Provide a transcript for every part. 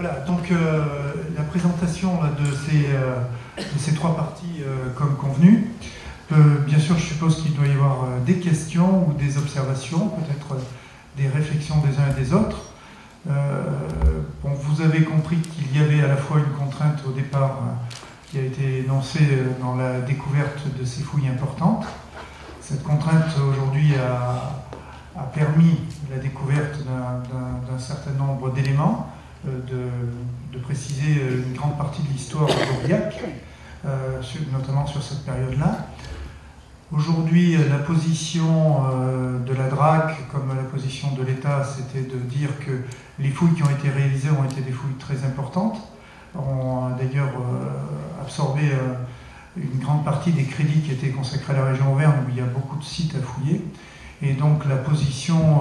Voilà, donc euh, la présentation de, ces, euh, de, ces, trois parties euh, comme convenu. bien sûr, je suppose qu'il doit y avoir des questions ou des observations, peut-être des réflexions des uns et des autres. bon, vous avez compris qu'il y avait à la fois une contrainte au départ qui a été énoncée dans la découverte de ces fouilles importantes. Cette contrainte aujourd'hui a, permis la découverte d'un certain nombre d'éléments euh, de, préciser euh, une grande partie de l'histoire d'Aurillac, euh, notamment sur cette période-là. Aujourd'hui, la position de la DRAC, comme la position de l'État, c'était de dire que les fouilles qui ont été réalisées ont été des fouilles très importantes, ont d'ailleurs absorbé une grande partie des crédits qui étaient consacrés à la région Auvergne, où il y a beaucoup de sites à fouiller. Et donc la position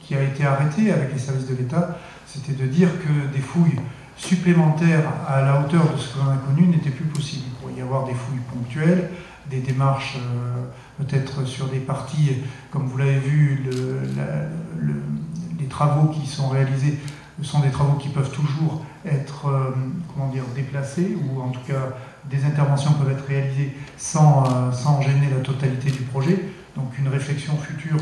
qui a été arrêtée avec les services de l'État, c'était de dire que des fouilles supplémentaires à la hauteur de ce que l'on a connu n'étaient plus possibles. Il pourrait y avoir des fouilles ponctuelles, des démarches euh, peut-être sur des parties, comme vous l'avez vu, les travaux qui sont réalisés sont des travaux qui peuvent toujours être euh, déplacés, ou en tout cas des interventions peuvent être réalisées sans, euh, sans gêner la totalité du projet. Donc une réflexion future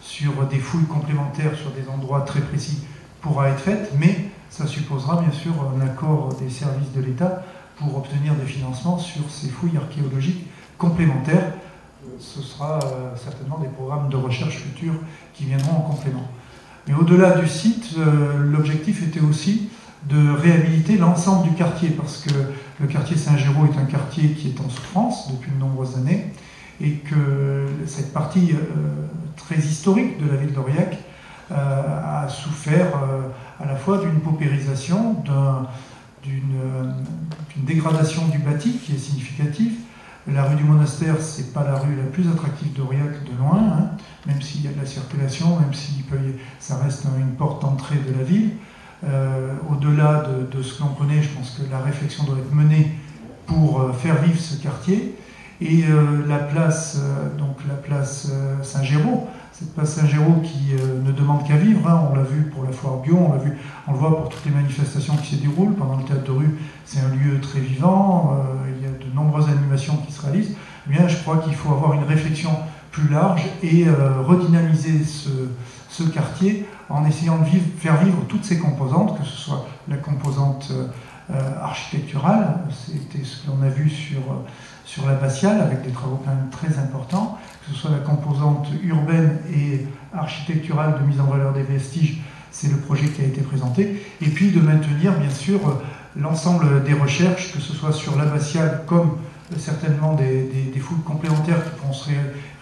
sur des fouilles complémentaires sur des endroits très précis pourra être faite, mais ça supposera bien sûr un accord des services de l'État pour obtenir des financements sur ces fouilles archéologiques complémentaires. Ce sera euh, certainement des programmes de recherche futurs qui viendront en complément. Mais au-delà du site, euh, l'objectif était aussi de réhabiliter l'ensemble du quartier, parce que le quartier Saint-Géraud est un quartier qui est en souffrance depuis de nombreuses années, et que cette partie euh, très historique de la ville d'Aurillac a souffert euh, à la fois d'une paupérisation, d'une dégradation du bâti qui est significative. La rue du Monastère, c'est pas la rue la plus attractive d'Aurillac de loin, hein, même s'il y a de la circulation, même si ça reste une porte d'entrée de la ville. Euh, au-delà de, ce que l'on connaît, je pense que la réflexion doit être menée pour faire vivre ce quartier. Et la place, donc la place Saint-Géraud, cette Saint-Géraud qui euh, ne demande qu'à vivre. Hein. On l'a vu pour la foire bio, on l'a le voit pour toutes les manifestations qui se déroulent. Pendant le théâtre de rue, c'est un lieu très vivant. Euh, il y a de nombreuses animations qui se réalisent. Eh bien, je crois qu'il faut avoir une réflexion plus large et euh, redynamiser ce, quartier en essayant de faire vivre toutes ces composantes, que ce soit la composante architecturale, c'était ce que l'on a vu sur, sur l'abbatiale, avec des travaux quand même très importants, soit la composante urbaine et architecturale de mise en valeur des vestiges, c'est le projet qui a été présenté, et puis de maintenir bien sûr l'ensemble des recherches, que ce soit sur l'abbatiale comme certainement des, fouilles complémentaires qui pourront se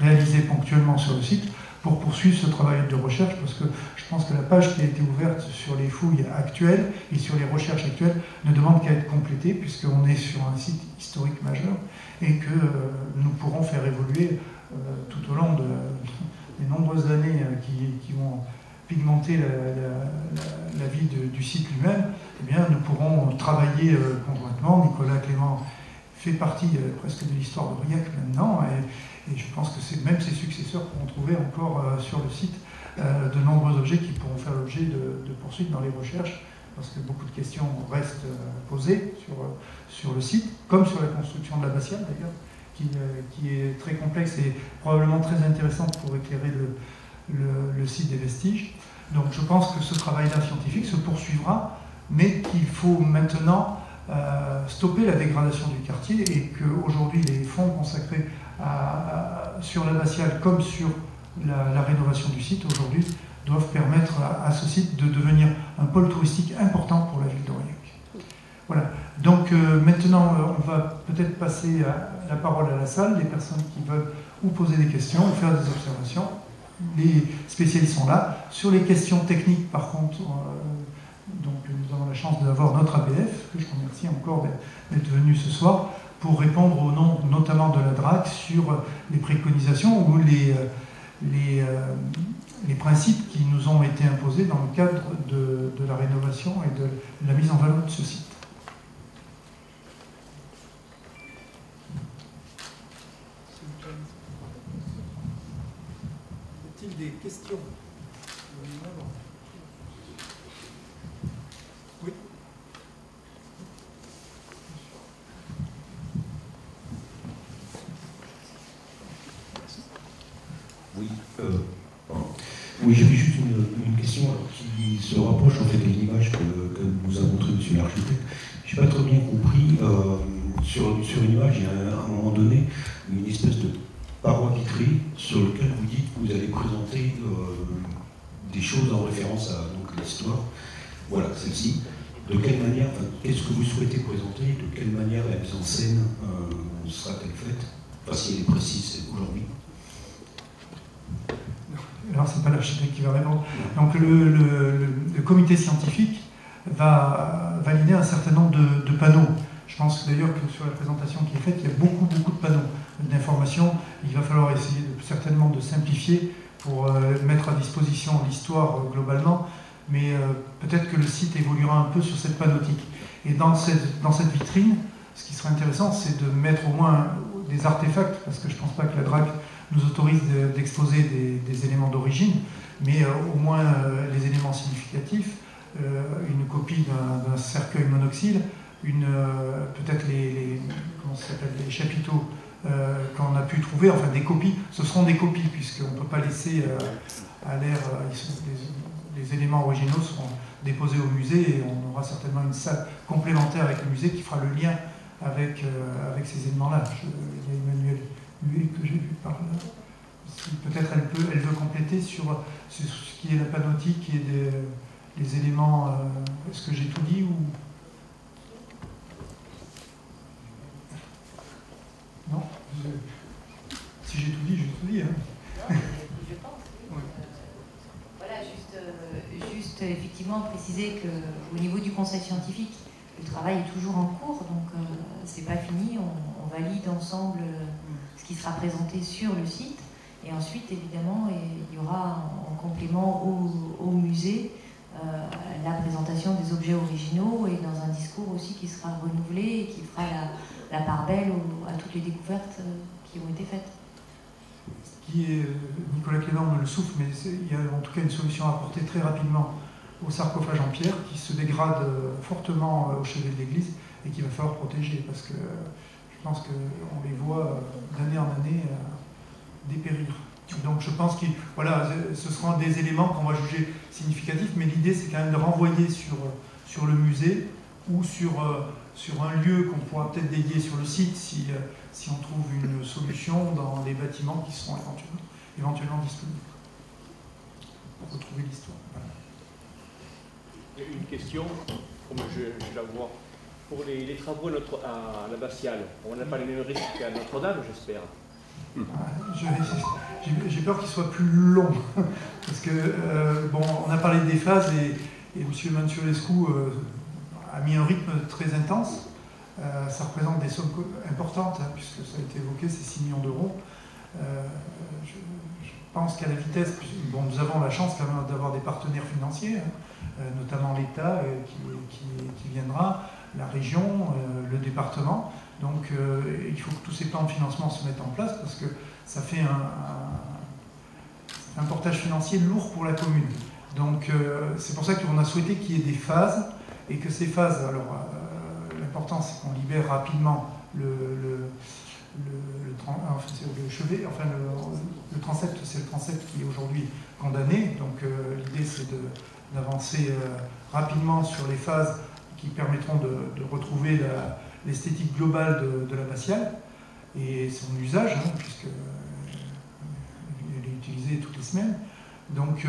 réaliser ponctuellement sur le site, pour poursuivre ce travail de recherche, parce que je pense que la page qui a été ouverte sur les fouilles actuelles et sur les recherches actuelles ne demande qu'à être complétée, puisqu'on est sur un site historique majeur, et que euh, nous pourrons faire évoluer euh, tout au long de, des nombreuses années euh, qui, vont pigmenter la, vie du site lui-même, eh bien, nous pourrons travailler euh, conjointement. Nicolas Clément fait partie presque de l'histoire de Briac maintenant, et, je pense que même ses successeurs pourront trouver encore sur le site de nombreux objets qui pourront faire l'objet de, poursuites dans les recherches, parce que beaucoup de questions restent posées sur, sur le site, comme sur la construction de l'abbatiale d'ailleurs. Euh, qui, est très complexe et probablement très intéressante pour éclairer le, site des vestiges. Donc je pense que ce travail-là scientifique se poursuivra, mais qu'il faut maintenant euh, stopper la dégradation du quartier et qu'aujourd'hui les fonds consacrés à, sur l'abbatiale comme sur la, rénovation du site aujourd'hui doivent permettre à, ce site de devenir un pôle touristique important pour la ville d'Aurillac. Voilà. Donc euh, maintenant, on va peut-être passer la parole à la salle, les personnes qui veulent ou poser des questions ou faire des observations. Les spécialistes sont là. Sur les questions techniques, par contre, euh, donc, nous avons la chance d'avoir notre ABF, que je remercie encore d'être venu ce soir, pour répondre au nom notamment de la DRAC sur les préconisations ou les, euh, les, euh, les, principes qui nous ont été imposés dans le cadre de, de la rénovation et de la mise en valeur de ce site. des questions Oui Oui, euh, oui j'avais juste une, question qui se rapproche en fait de l'image que, que, nous a montré monsieur l'architecte. Je n'ai pas trop bien compris. Euh, sur, sur, une image, il y a à un moment donné une espèce de paroi vitrée sur lequel vous dites que vous allez présenter des choses en référence à l'histoire. Voilà, celle-ci. De quelle manière, qu'est-ce que vous souhaitez présenter? De quelle manière la mise en scène euh, sera-t-elle faite? Enfin, si est précise aujourd'hui. Alors, ce n'est pas l'architecte qui va répondre. Donc, le, comité scientifique va valider un certain nombre de, panneaux. Je pense d'ailleurs que sur la présentation qui est faite, il y a beaucoup, beaucoup de panneaux d'information. Il va falloir essayer certainement de simplifier pour euh, mettre à disposition l'histoire euh, globalement, mais euh, peut-être que le site évoluera un peu sur cette panotique. Et dans cette, vitrine, ce qui serait intéressant, c'est de mettre au moins des artefacts, parce que je ne pense pas que la DRAC nous autorise d'exposer des, éléments d'origine, mais au moins les éléments significatifs, une copie d'un cercueil monoxyle, peut-être les, les chapiteaux euh, qu'on a pu trouver, enfin des copies, ce seront des copies, puisqu'on ne peut pas laisser euh, à l'air, euh, les, éléments originaux seront déposés au musée et on aura certainement une salle complémentaire avec le musée qui fera le lien avec, avec ces éléments-là. Il y a Emmanuel Huet que j'ai vu par là. Peut-être elle, peut, elle veut compléter sur, ce qui est la panotique et les éléments. Est-ce que j'ai tout dit ou Non Si j'ai tout dit, j'ai tout dit. Hein. je pense. voilà, juste, euh, juste effectivement préciser qu'au niveau du conseil scientifique, le travail est toujours en cours, donc euh, c'est pas fini. On, valide ensemble euh, ce qui sera présenté sur le site. Et ensuite, évidemment, il y aura en, complément au, musée la présentation des objets originaux et dans un discours aussi qui sera renouvelé et qui fera la, la part belle à toutes les découvertes euh, qui ont été faites. Qui est, euh, Nicolas Clément me le souffle, mais il y a en tout cas une solution à apporter très rapidement au sarcophage en pierre qui se dégrade euh, fortement au chevet de l'église et qu'il va falloir protéger parce que je pense qu'on les voit d'année en année dépérir. Donc je pense que voilà, ce seront des éléments qu'on va juger significatifs, mais l'idée c'est quand même de renvoyer sur, sur le musée ou sur sur un lieu qu'on pourra peut-être dédier sur le site si, euh, si on trouve une solution dans les bâtiments qui seront éventuellement, éventuellement disponibles pour retrouver l'histoire. Une question, comme je, la vois. Pour les, travaux à, notre, à l'abbatiale, on n'a pas les mêmes risques qu'à Notre-Dame, j'espère. Ah, j'ai peur qu'il soit plus long, parce que, euh, bon, on a parlé des phases et, et M. Mansurescu euh, a mis un rythme très intense. Euh, ça représente des sommes importantes, hein, puisque ça a été évoqué, c'est 6 millions d'euros. Euh, je, pense qu'à la vitesse, bon, nous avons la chance quand même d'avoir des partenaires financiers, hein, euh, notamment l'État qui, viendra, la région, le département. Donc il faut que tous ces plans de financement se mettent en place parce que ça fait un, un portage financier lourd pour la commune. Donc c'est pour ça qu'on a souhaité qu'il y ait des phases et que ces phases, alors euh, l'important c'est qu'on libère rapidement le, le, chevet, enfin le, transept, c'est le transept qui est aujourd'hui condamné, donc euh, l'idée c'est d'avancer euh, rapidement sur les phases qui permettront de, retrouver l'esthétique globale de, de l'abbatiale et son usage, hein, puisque est utilisée toutes les semaines. Donc,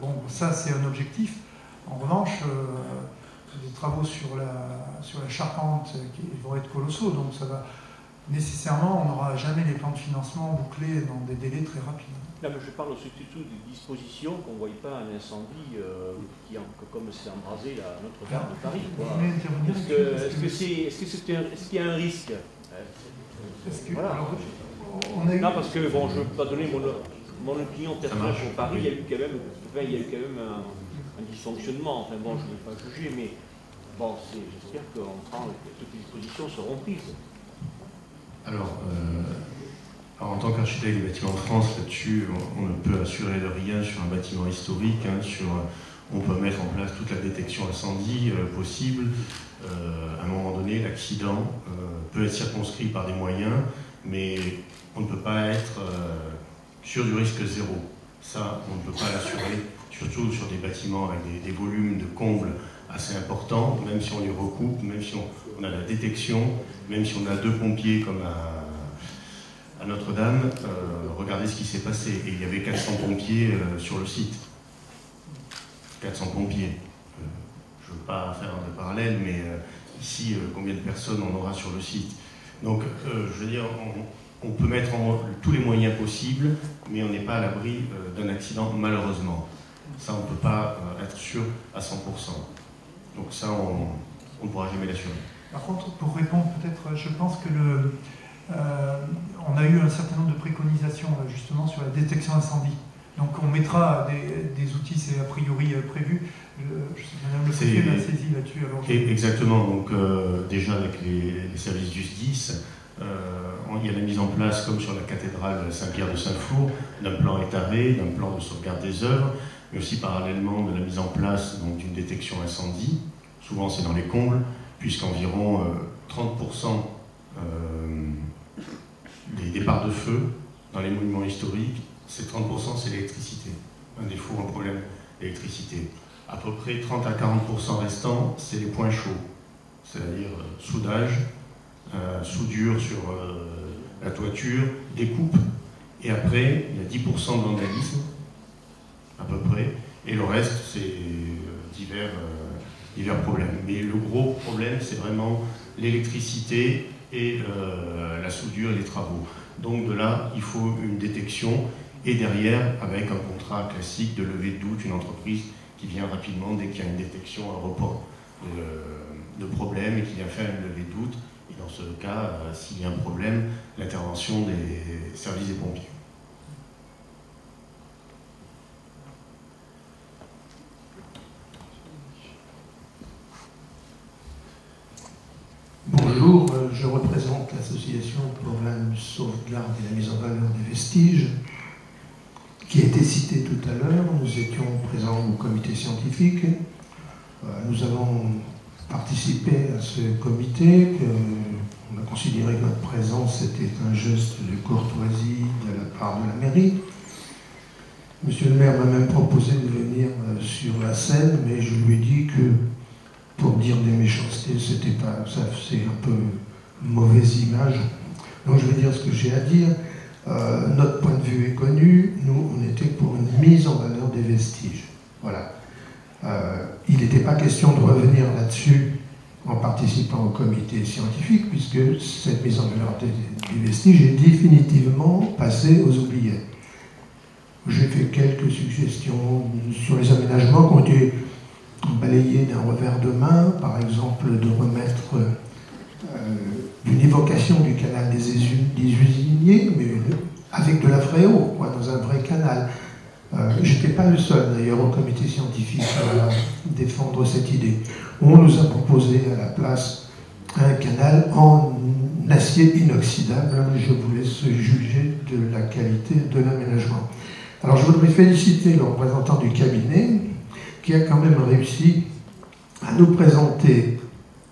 bon, ça c'est un objectif. En revanche, des travaux sur la, sur la charpente qui vont être colossaux, donc ça va nécessairement, on n'aura jamais les plans de financement bouclés dans des délais très rapides. Là, mais je parle surtout des dispositions qu'on ne voit pas un incendie euh, qui, comme c'est embrasé la Notre-Dame de Paris. Est-ce qu'il est, est, est, y a un risque? Voilà. Non, parce que bon, je ne veux pas donner mon, mon opinion personnelle pour Paris, il y a eu quand même, il y a eu quand même un, un dysfonctionnement. Enfin bon, je ne vais pas juger, mais bon, j'espère prend, toutes les dispositions seront prises. Alors, euh, en tant qu'architecte des bâtiments de France, là-dessus, on, ne peut assurer de rien sur un bâtiment historique. Hein, sur, on peut mettre en place toute la détection incendie euh, possible. Euh, à un moment donné, l'accident peut être circonscrit par des moyens, mais on ne peut pas être sûr du risque zéro. Ça, on ne peut pas l'assurer, surtout sur des bâtiments avec des, volumes de combles assez importants, même si on les recoupe, même si on, a la détection, même si on a deux pompiers comme à, Notre-Dame, euh, regardez ce qui s'est passé. Et il y avait 400 pompiers euh, sur le site. 400 pompiers. Euh, je ne veux pas faire un parallèle, mais ici, combien de personnes on aura sur le site? Donc, je veux dire, on peut mettre en, tous les moyens possibles, mais on n'est pas à l'abri d'un accident, malheureusement. Ça, on ne peut pas euh, être sûr à 100%. Donc ça, on ne pourra jamais l'assurer. Par contre, pour répondre peut-être, je pense que le, euh, on a eu un certain nombre de préconisations justement sur la détection incendie. Donc on mettra des, outils, c'est a priori prévu. Je, Madame le préfet m'a saisi là-dessus. Exactement. Donc déjà avec les, les services du SDIS, euh, il y a la mise en place, comme sur la cathédrale Saint-Pierre de Saint-Flour, d'un plan étaré, d'un plan de sauvegarde des œuvres, mais aussi parallèlement de la mise en place d'une détection incendie. Souvent, c'est dans les combles, puisqu'environ 30% euh, euh, des départs de feu dans les monuments historiques, c'est 30% c'est l'électricité. Un défaut, un problème d'électricité. À peu près 30 à 40% restants, c'est les points chauds, c'est-à-dire soudage, euh, soudure sur la toiture, découpe, et après, il y a 10% de vandalisme, à peu près, et le reste, c'est euh, divers, divers problèmes. Mais le gros problème, c'est vraiment l'électricité et la soudure et les travaux. Donc de là, il faut une détection, et derrière, avec un contrat classique de levée de doute, une entreprise qui vient rapidement dès qu'il y a une détection, un report de, de problème et qui vient faire une levée de doute dans ce cas, euh, s'il y a un problème, l'intervention des services des pompiers. Euh, je représente l'association pour la sauvegarde et la mise en valeur des vestiges, qui a été citée tout à l'heure. Nous étions présents au comité scientifique. Euh, nous avons participé à ce comité, on a considéré que notre présence était un geste de courtoisie de la part de la mairie. Monsieur le maire m'a même proposé de venir euh, sur la scène, mais je lui ai dit que pour dire des méchancetés, c'était pas, ça c'est un peu mauvaise image. Donc je vais dire ce que j'ai à dire. Euh, notre point de vue est connu. Nous, on était pour une mise en valeur des vestiges. Voilà. Euh, il n'était pas question de revenir là-dessus en participant au comité scientifique, puisque cette mise en valeur des, vestiges est définitivement passée aux oubliettes. J'ai fait quelques suggestions sur les aménagements qui ont été balayés d'un revers de main, par exemple de remettre euh, une évocation du canal des, usiniers, mais avec de la vraie eau, quoi, dans un vrai canal. Euh, je n'étais pas le seul d'ailleurs au comité scientifique à défendre cette idée. On nous a proposé à la place un canal en acier inoxydable. Je vous laisse juger de la qualité de l'aménagement. Alors je voudrais féliciter le représentant du cabinet qui a quand même réussi à nous présenter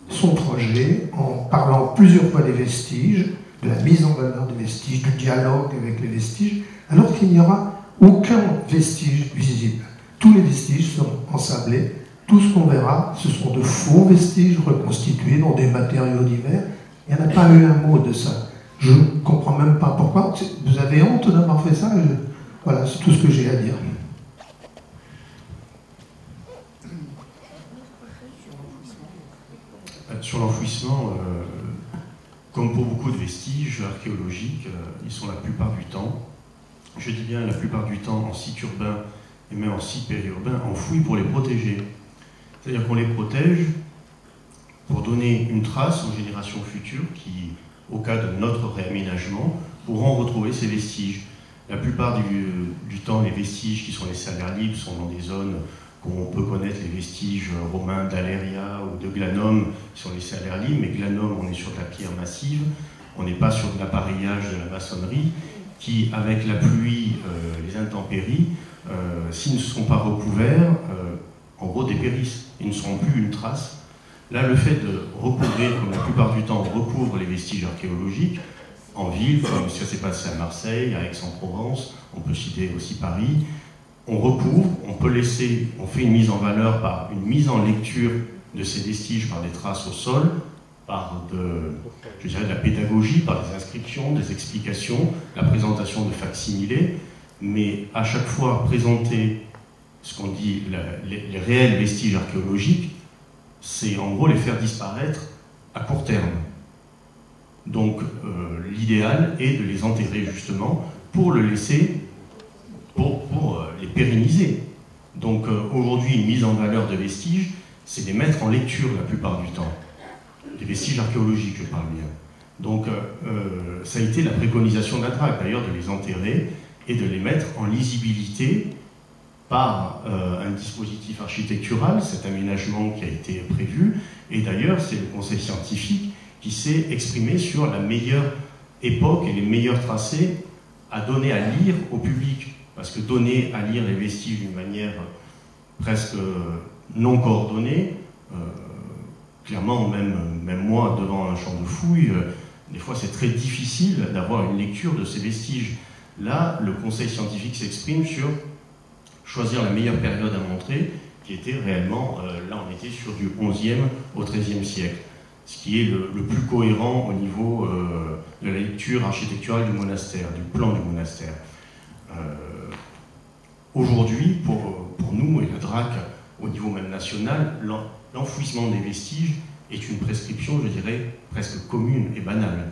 son projet en parlant plusieurs fois des vestiges, de la mise en valeur des vestiges, du dialogue avec les vestiges, alors qu'il n'y aura aucun vestige visible. Tous les vestiges sont ensablés. Tout ce qu'on verra, ce sont de faux vestiges reconstitués dans des matériaux divers. Il n'y en a pas eu un mot de ça. Je ne comprends même pas pourquoi. Vous avez honte d'avoir fait ça Voilà, c'est tout ce que j'ai à dire. Sur l'enfouissement, euh, comme pour beaucoup de vestiges archéologiques, euh, ils sont la plupart du temps je dis bien la plupart du temps en site urbain et même en site périurbain, enfouis pour les protéger. C'est-à-dire qu'on les protège pour donner une trace aux générations futures qui, au cas de notre réaménagement, pourront retrouver ces vestiges. La plupart du, temps, les vestiges qui sont laissés à l'air libre sont dans des zones on peut connaître les vestiges romains d'Aléria ou de Glanum à l'air libre, mais Glanum, on est sur de la pierre massive, on n'est pas sur de l'appareillage de la maçonnerie, qui, avec la pluie, euh, les intempéries, euh, s'ils ne sont pas recouverts, euh, en gros dépérissent. Ils ne seront plus une trace. Là, le fait de recouvrir, comme la plupart du temps on recouvre les vestiges archéologiques, en ville, comme ça s'est passé à Marseille, à Aix-en-Provence, on peut citer aussi Paris. On recouvre, on peut laisser, on fait une mise en valeur par une mise en lecture de ces vestiges par des traces au sol, par de, je dirais, de la pédagogie, par des inscriptions, des explications, la présentation de facsimilés, mais à chaque fois présenter ce qu'on dit les, réels vestiges archéologiques, c'est en gros les faire disparaître à court terme. Donc euh, l'idéal est de les enterrer justement pour le laisser, pour, euh, les pérenniser. Donc euh, aujourd'hui, une mise en valeur de vestiges, c'est les mettre en lecture la plupart du temps. Des vestiges archéologiques, je parle bien. Donc ça a été la préconisation de la DRAC d'ailleurs de les enterrer et de les mettre en lisibilité par un dispositif architectural, cet aménagement qui a été prévu, et d'ailleurs c'est le conseil scientifique qui s'est exprimé sur la meilleure époque et les meilleurs tracés à donner à lire au public. Parce que donner à lire les vestiges d'une manière presque non coordonnée, euh, clairement, même, moi, devant un champ de fouilles, euh, des fois c'est très difficile d'avoir une lecture de ces vestiges. Là, le conseil scientifique s'exprime sur choisir la meilleure période à montrer, qui était réellement, euh, là on était sur du 11e au 13e siècle ce qui est le, plus cohérent au niveau euh, de la lecture architecturale du monastère, du plan du monastère. Euh, aujourd'hui, pour, nous et la DRAC, au niveau même national, l'enfouissement des vestiges est une prescription, je dirais, presque commune et banale.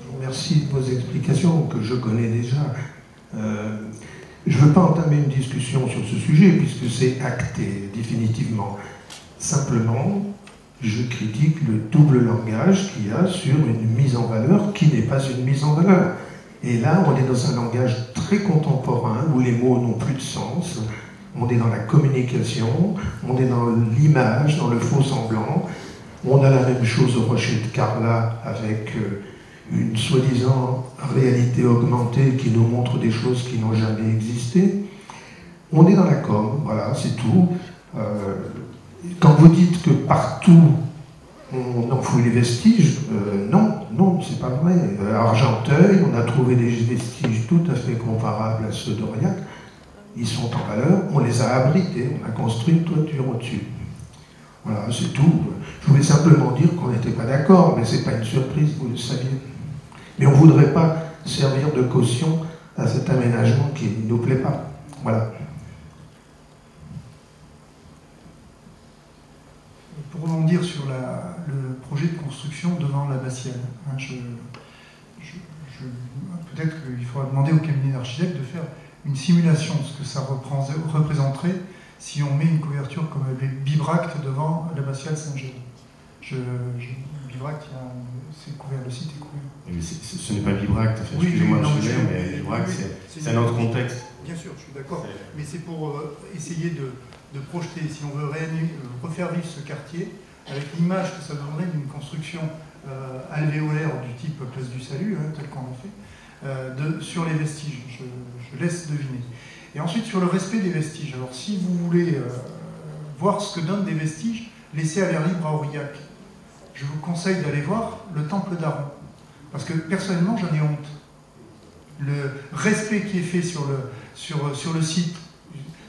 Je vous remercie de vos explications que je connais déjà. Euh, je ne veux pas entamer une discussion sur ce sujet puisque c'est acté définitivement. Simplement, je critique le double langage qu'il y a sur une mise en valeur qui n'est pas une mise en valeur. Et là, on est dans un langage très contemporain où les mots n'ont plus de sens. On est dans la communication, on est dans l'image, dans le faux semblant. On a la même chose au Rocher de Carla avec euh, une soi-disant réalité augmentée qui nous montre des choses qui n'ont jamais existé. On est dans la com, voilà, c'est tout. Euh, quand vous dites que partout on enfouit les vestiges, euh, non, non, c'est pas vrai. À Argenteuil, on a trouvé des vestiges tout à fait comparables à ceux d'Aurillac. Ils sont en valeur, on les a abrités, on a construit une toiture au-dessus. Voilà, c'est tout. Je voulais simplement dire qu'on n'était pas d'accord, mais c'est pas une surprise, vous le saviez. Mais on ne voudrait pas servir de caution à cet aménagement qui ne nous plaît pas. Voilà. Pour rebondir sur le projet de construction devant l'abbatiale, hein, peut-être qu'il faudra demander au cabinet d'architecte de faire une simulation de ce que ça représenterait si on met une couverture comme le bibracte devant l'abbatiale Saint-Géry. Je, bibracte, c'est couvert, le site est couvert ce n'est pas Vibrac, excusez-moi mais Vibrac, c'est un autre contexte. Bien sûr, je suis d'accord, mais c'est pour euh, essayer de, projeter, si on veut euh, refaire vivre ce quartier, avec l'image que ça donnerait d'une construction euh, alvéolaire du type Place du Salut, hein, tel qu'on l'a fait, de, sur les vestiges. Je, laisse deviner. Et ensuite, sur le respect des vestiges. Alors, si vous voulez voir ce que donnent des vestiges, laissez à l'air libre à Aurillac. Je vous conseille d'aller voir le temple d'Aron parce que personnellement, j'en ai honte. Le respect qui est fait sur le, sur, sur le site,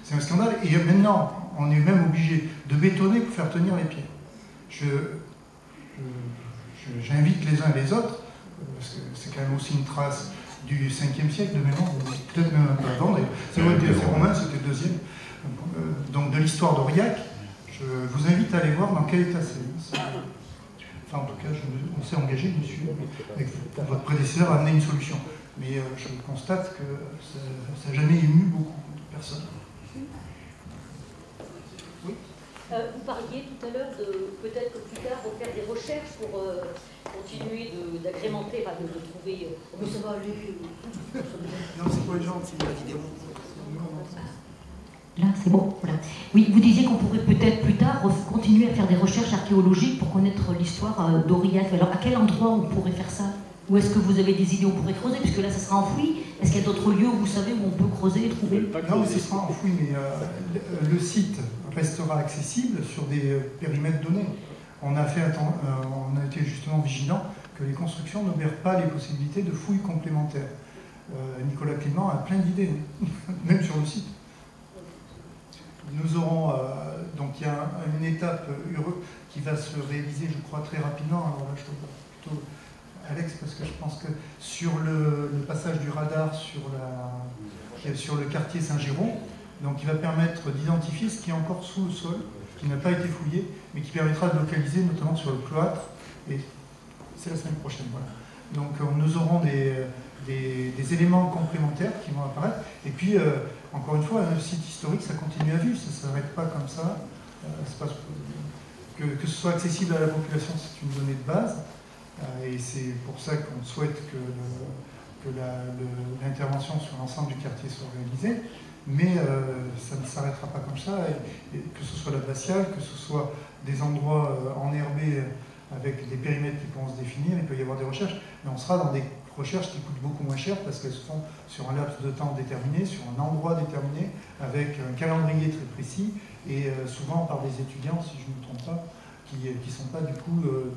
c'est un scandale. Et maintenant, on est même obligé de bétonner pour faire tenir les pieds. Je, j'invite les uns et les autres, parce que c'est quand même aussi une trace du 5e siècle de mémoire, peut-être même un peu avant, c'est romain, c'était le deuxième, donc de l'histoire d'Aurillac. Je vous invite à aller voir dans quel état c'est en tout cas, on s'est engagé dessus avec votre prédécesseur à amener une solution. Mais euh, je constate que ça n'a jamais ému beaucoup de personnes. Oui euh, vous parliez tout à l'heure de peut-être que plus tard faire des recherches pour euh, continuer d'agrémenter, de, de, trouver. mais ça va aller. non, c'est pour les gens, c'est la vidéo. Là, c'est bon. Voilà. Oui, vous disiez qu'on pourrait peut-être plus tard continuer à faire des recherches archéologiques pour connaître l'histoire euh, d'Aurillac. Alors, à quel endroit on pourrait faire ça? Ou est-ce que vous avez des idées où on pourrait creuser? Puisque là, ça sera enfoui. Est-ce qu'il y a d'autres lieux où vous savez où on peut creuser et trouver? Non, mais ce sera enfoui, mais euh, le site restera accessible sur des périmètres donnés. on a, fait, on a été justement vigilant que les constructions n'opèrent pas les possibilités de fouilles complémentaires. Nicolas Clément a plein d'idées, même sur le site. Nous aurons, donc il y a une étape qui va se réaliser, je crois, très rapidement. Alors là, je plutôt Alex, parce que je pense que sur le, passage du radar sur, la, sur le quartier Saint-Géron, donc il va permettre d'identifier ce qui est encore sous le sol, qui n'a pas été fouillé, mais qui permettra de localiser notamment sur le cloître. Et c'est la semaine prochaine. Voilà. Donc euh, nous aurons des, des, éléments complémentaires qui vont apparaître. Et puis, euh, encore une fois, un site historique, ça continue à vivre, ça ne s'arrête pas comme ça. Euh, que, ce soit accessible à la population, c'est une donnée de base. Euh, et c'est pour ça qu'on souhaite que, l'intervention sur l'ensemble du quartier soit réalisée. Mais euh, ça ne s'arrêtera pas comme ça, que ce soit l'abbatiale, que ce soit des endroits enherbés avec des périmètres qui pourront se définir, il peut y avoir des recherches, mais on sera dans des recherches qui coûtent beaucoup moins cher parce qu'elles se font sur un laps de temps déterminé, sur un endroit déterminé, avec un calendrier très précis et souvent par des étudiants, si je ne me trompe pas, qui ne sont pas du coup de,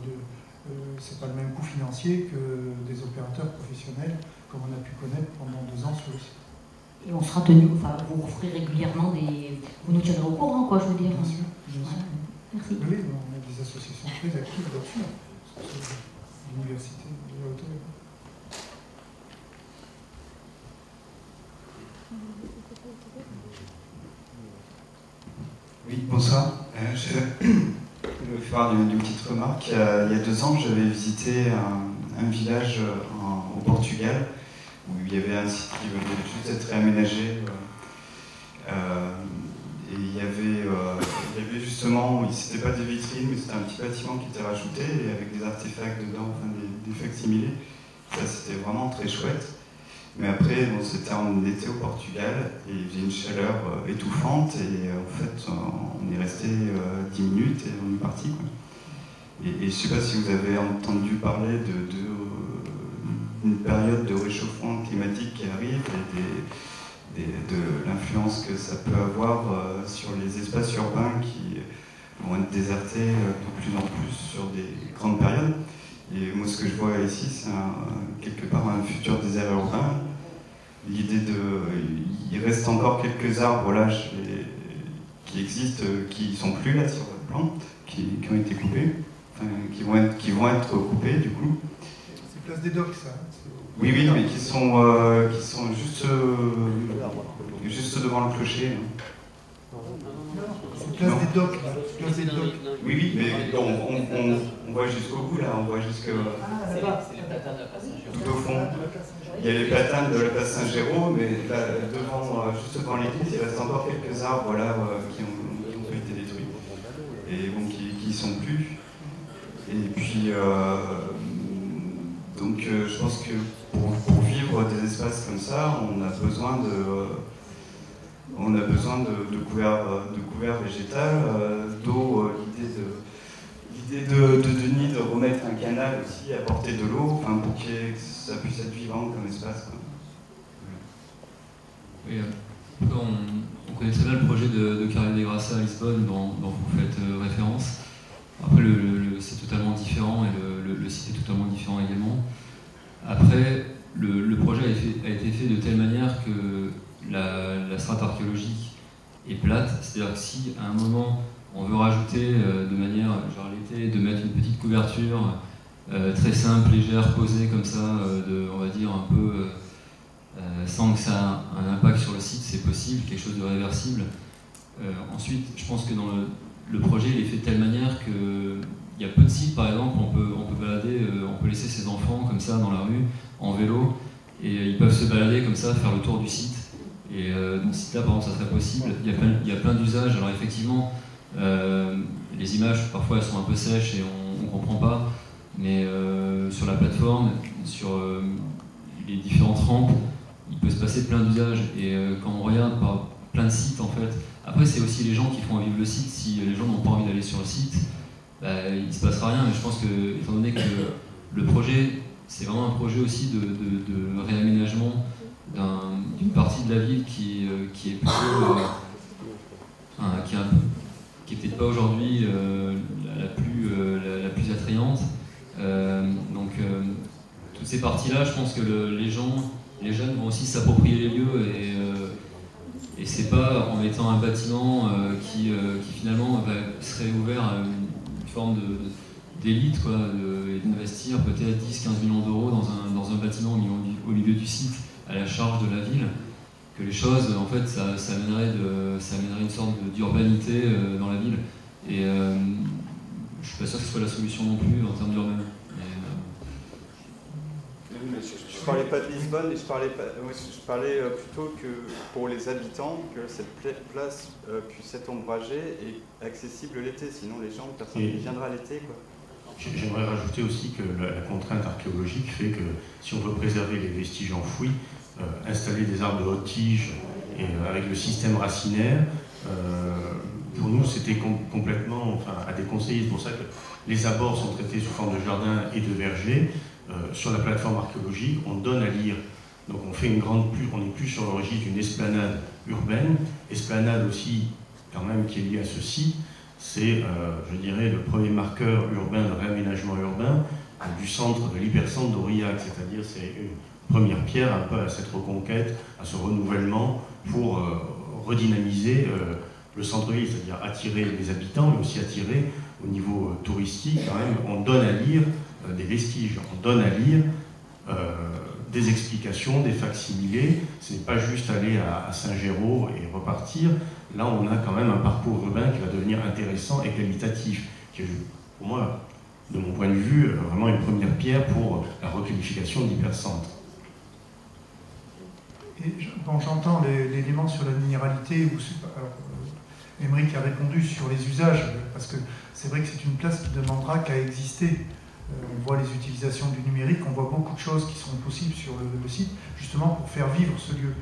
ce euh, c'est pas le même coût financier que des opérateurs professionnels comme on a pu connaître pendant deux ans sur le site. Et on sera tenu, enfin, vous offrez régulièrement des. Vous nous tiendrez au courant, quoi, je veux dire. Bien sûr, Merci. Oui, on a des associations très actives là-dessus. L'université de la haute Bonsoir. Euh, je vais faire une, petite remarque. Il y, a, deux ans, j'avais visité un, village au Portugal où il y avait un site qui venait juste d'être réaménagé. Euh, euh, et il y, avait, euh, il y avait justement, c'était pas des vitrines, mais c'était un petit bâtiment qui était rajouté avec des artefacts dedans, enfin des, des facsimilés. Ça, c'était vraiment très chouette. Mais après, bon, c'était en été au Portugal et il faisait une chaleur euh, étouffante et euh, en fait, on est resté 10 euh, minutes et on est parti. Et, je ne sais pas si vous avez entendu parler de, une période de réchauffement climatique qui arrive et de l'influence que ça peut avoir sur les espaces urbains qui vont être désertés de plus en plus sur des grandes périodes. Et moi, ce que je vois ici, c'est quelque part un futur désert urbain. L'idée de. Il reste encore quelques arbres là qui existent, qui ne sont plus là sur votre plan, qui, ont été coupés, qui, vont être, qui vont être coupés du coup. C'est place des docks, ça hein, Oui, oui, mais qui sont, euh, qui sont juste, euh, juste devant le clocher. Hein. C'est place des docks, Place des docks. Oui, oui, mais on, on, on, voit jusqu'au bout, là, on voit jusque. Ah, tout au fond. Il y a les platanes de la place Saint-Géraud, mais devant, euh, juste devant l'église, il reste encore quelques arbres là, euh, qui, ont, qui, été détruits et bon, qui ne sont plus. Et puis, euh, donc, je pense que pour, pour, vivre des espaces comme ça, on a besoin de on a besoin de, de couverts, de couvert végétal, euh, d'eau, euh, l'idée de, l'idée de, de, de remettre un canal aussi, apporter de l'eau, enfin, pour que ça puisse être vivant comme espace. Euh, on, connaît très bien le projet de, de Carré des Grassa à Lisbonne dont, vous faites référence. Après, c'est totalement différent et le, site est totalement différent également. Après, le, projet a été fait de telle manière que la, strate archéologique est plate, c'est-à-dire que si à un moment on veut rajouter euh, de manière, genre l'été, de mettre une petite couverture euh, très simple, légère, posée comme ça, euh, de, on va dire un peu sans que ça ait un impact sur le site, c'est possible, quelque chose de réversible. ensuite, je pense que dans le, projet, il est fait de telle manière qu'il y a peu de sites, par exemple, on peut, on peut balader, on peut laisser ses enfants comme ça dans la rue, en vélo, et ils peuvent se balader comme ça, faire le tour du site. Et euh, dans ce site-là, par exemple, ça serait possible. Il y a plein, il y plein d'usages. Alors effectivement, les images, parfois, elles sont un peu sèches et on ne comprend pas. Mais euh, sur la plateforme, sur les différentes rampes, il peut se passer plein d'usages. Et quand on regarde par plein de sites, en fait, après, c'est aussi les gens qui font vivre le site. Si les gens n'ont pas envie d'aller sur le site, bah, il ne se passera rien. Mais je pense que, étant donné que le projet, c'est vraiment un projet aussi de, réaménagement d'une partie de la ville qui, euh, qui est plutôt. Euh, qui, qui est peut-être pas aujourd'hui euh, la, plus, attrayante. donc toutes ces parties-là, je pense que les gens, les jeunes vont aussi s'approprier les lieux et, et c'est pas en mettant un bâtiment qui, qui, finalement serait ouvert à une forme d'élite, quoi, d'investir peut-être 10-15 millions d'euros dans un, dans un bâtiment au milieu du site à la charge de la ville que les choses, en fait, ça, ça, amènerait, de, ça amènerait une sorte d'urbanité euh, dans la ville. Et euh, je suis pas sûr que ce soit la solution non plus en termes d'urbain. Euh, je, ne parlais pas de Lisbonne, je parlais, je parlais plutôt que pour les habitants, que cette place puisse être ombragée et accessible l'été. Sinon, les gens, personne ne viendra l'été. J'aimerais rajouter aussi que la, contrainte archéologique fait que si on veut préserver les vestiges enfouis, euh, installer des arbres de haute tige et, euh, avec le système racinaire, euh, pour nous, c'était complètement à déconseiller. C'est pour ça que les abords sont traités sous forme de jardin et de verger. sur la plateforme archéologique, on donne à lire. Donc on fait une grande plus, on est plus sur le registre d'une esplanade urbaine, esplanade aussi quand même qui est liée à ceci. C'est, je dirais, le premier marqueur urbain de réaménagement urbain du centre de l'hypercentre d'Aurillac, c'est-à-dire c'est une première pierre un peu à cette reconquête, à ce renouvellement pour euh, redynamiser euh, le centre-ville, c'est-à-dire attirer les habitants, mais aussi attirer au niveau euh, touristique, quand même, on donne à lire des vestiges, on donne à lire des explications, des facsimilés. Ce n'est pas juste aller à, Saint-Géraud et repartir. Là, on a quand même un parcours urbain qui va devenir intéressant et qualitatif, qui est, pour moi, de mon point de vue, vraiment une première pierre pour la requalification de j'entends l'élément sur la minéralité, où euh, a répondu sur les usages, parce que c'est vrai que c'est une place qui demandera qu'à exister. Euh, on voit les utilisations du numérique, on voit beaucoup de choses qui sont possibles sur le, site, justement pour faire vivre ce lieu.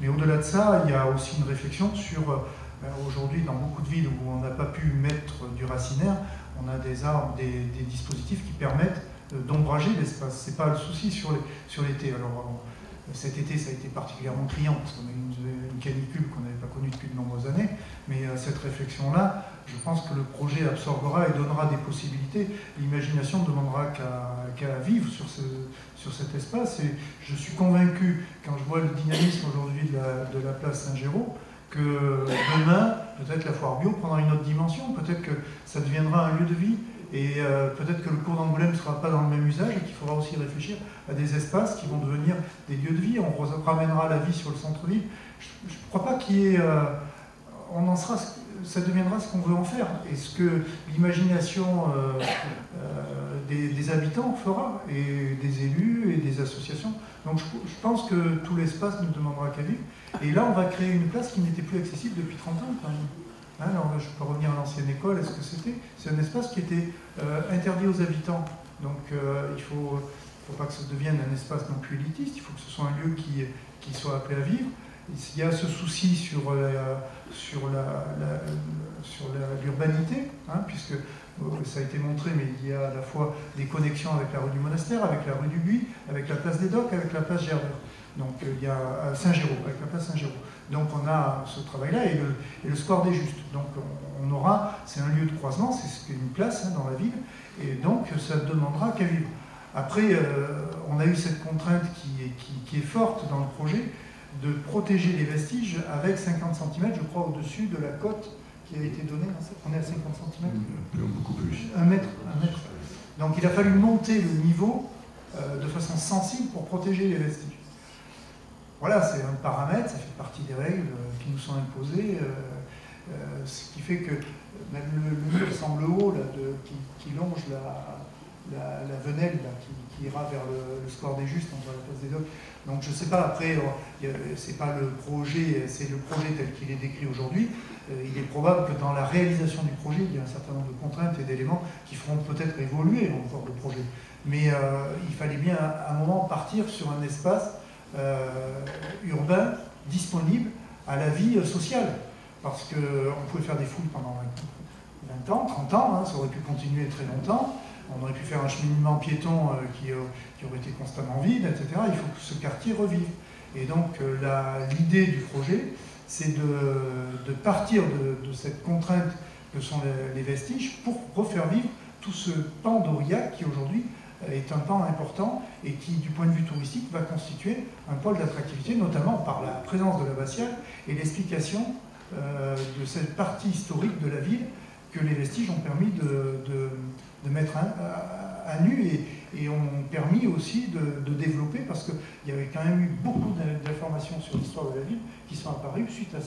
Mais au-delà de ça, il y a aussi une réflexion sur, euh, ben, aujourd'hui, dans beaucoup de villes où on n'a pas pu mettre du racinaire, on a des arbres, des, dispositifs qui permettent d'ombrager l'espace. Ce n'est pas le souci sur l'été. Cet été, ça a été particulièrement criant parce qu'on a une, canicule qu'on n'avait pas connue depuis de nombreuses années. Mais euh, cette réflexion-là, je pense que le projet absorbera et donnera des possibilités. L'imagination demandera qu'à vivre sur, ce, sur cet espace. Et je suis convaincu, quand je vois le dynamisme aujourd'hui de de la place Saint-Géraud, que demain, peut-être la foire bio prendra une autre dimension, peut-être que ça deviendra un lieu de vie et euh, peut-être que le cours d'Angoulême ne sera pas dans le même usage et qu'il faudra aussi réfléchir à des espaces qui vont devenir des lieux de vie. On ramènera la vie sur le centre-ville. Je ne crois pas qu'il y ait. Euh, en sera, ça deviendra ce qu'on veut en faire et ce que l'imagination euh, des, habitants fera, et des élus et des associations. Donc je, pense que tout l'espace ne demandera qu'à vivre. Et là, on va créer une place qui n'était plus accessible depuis 30 ans quand même. Alors, je peux revenir à l'ancienne école, est-ce que c'était? C'est un espace qui était euh, interdit aux habitants. Donc euh, il ne faut, pas que ça devienne un espace non plus élitiste, il faut que ce soit un lieu qui, qui soit appelé à vivre. Il y a ce souci sur, sur, sur l'urbanité, hein, puisque euh, ça a été montré, mais il y a à la fois des connexions avec la rue du Monastère, avec la rue du Buis, avec la place des Docks, avec la place Gerbert. Donc il y a Saint-Géraud, avec la place Saint-Géraud. Donc on a ce travail-là et le, score des justes. Donc on, aura, c'est un lieu de croisement, c'est une place hein, dans la ville, et donc ça demandera qu'à vivre. Après, euh, on a eu cette contrainte qui est, qui, est, forte dans le projet de protéger les vestiges avec 50 cm, je crois, au-dessus de la côte qui a été donnée. On est à 50 cm Beaucoup plus. Un mètre, un mètre. Donc il a fallu monter le niveau euh, de façon sensible pour protéger les vestiges. Voilà, c'est un paramètre, ça fait partie des règles euh, qui nous sont imposées, euh, euh, ce qui fait que même le, mur semble haut là, qui, longe la, la, venelle qui, ira vers le, score des justes entre la place des docks. Donc je ne sais pas, après, c'est pas le projet, c'est le projet tel qu'il est décrit aujourd'hui. il est probable que dans la réalisation du projet, il y a un certain nombre de contraintes et d'éléments qui feront peut-être évoluer encore le projet. Mais il fallait bien à un moment partir sur un espace urbain disponible à la vie sociale. Parce qu'on pouvait faire des fouilles pendant 20 ans, 30 ans, hein, ça aurait pu continuer très longtemps. On aurait pu faire un cheminement piéton euh, qui, euh, qui, aurait été constamment vide, etc. Il faut que ce quartier revive. Et donc l'idée du projet, c'est de, partir de, cette contrainte que sont les, vestiges pour refaire vivre tout ce pan qui aujourd'hui est un pan important et qui, du point de vue touristique, va constituer un pôle d'attractivité, notamment par la présence de l'abbatiale et l'explication de cette partie historique de la ville que les vestiges ont permis de, mettre à, nu ont permis aussi de, développer, parce qu'il y avait quand même eu beaucoup d'informations sur l'histoire de la ville qui sont apparues suite à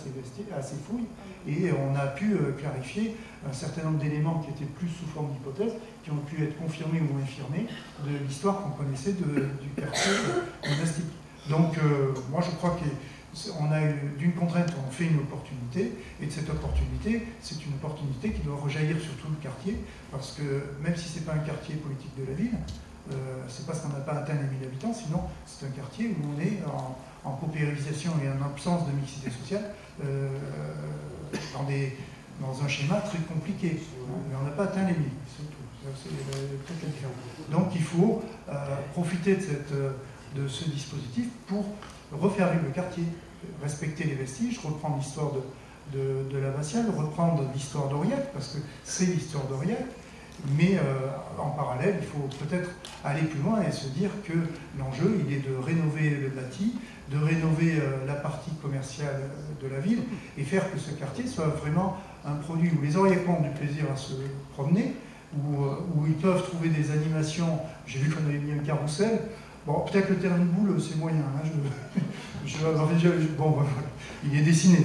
ces, fouilles, et on a pu euh, clarifier un certain nombre d'éléments qui étaient plus sous forme d'hypothèses, qui ont pu être confirmés ou infirmés de l'histoire qu'on connaissait du quartier monastique. Donc euh, moi je crois que on a d'une contrainte, on fait une opportunité, et de cette opportunité, c'est une opportunité qui doit rejaillir sur tout le quartier, parce que même si ce n'est pas un quartier politique de la ville, euh, c'est parce qu'on n'a pas atteint les 1000 habitants, sinon c'est un quartier où on est en, paupérisation et en absence de mixité sociale, euh, dans, un schéma très compliqué. Mais on n'a pas atteint les 1000, c'est tout. Donc il faut euh, profiter de, ce dispositif pour refaire vivre le quartier, respecter les vestiges, reprendre l'histoire de, de, l'abbatiale, reprendre l'histoire d'Aurillac, parce que c'est l'histoire d'Aurillac, mais euh, en parallèle, il faut peut-être aller plus loin et se dire que l'enjeu, il est de rénover le bâti, de rénover euh, la partie commerciale de la ville et faire que ce quartier soit vraiment un produit où les Aurillacois ont du plaisir à se promener, où, euh, où ils peuvent trouver des animations. J'ai vu qu'on avait mis un carrousel. Bon, peut-être le de boule, c'est moyen. Hein, je, bon, il est dessiné.